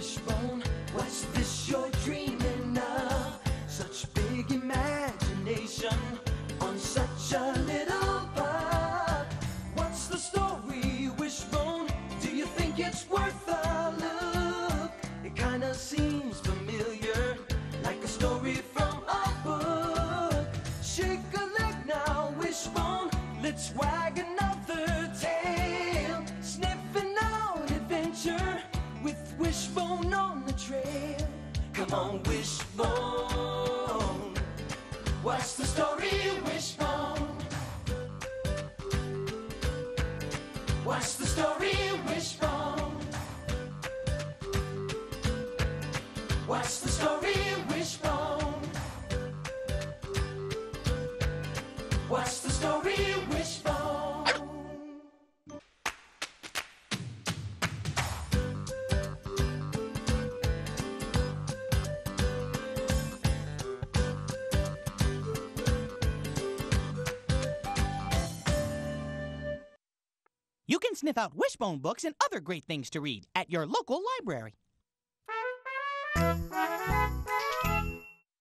wishbone. What's this you're dreaming of? Such big imagination on such a little bud. What's the story, wishbone? Do you think it's worth a look? It kinda seems familiar, like a story from a book. Shake a leg now, wishbone. Let's wag another tail. Wishbone on the trail. Come on, wishbone. What's the story, wishbone? What's the story, wishbone? What's the story, wishbone? What's the story, wishbone? You can sniff out Wishbone books and other great things to read at your local library.